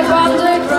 from the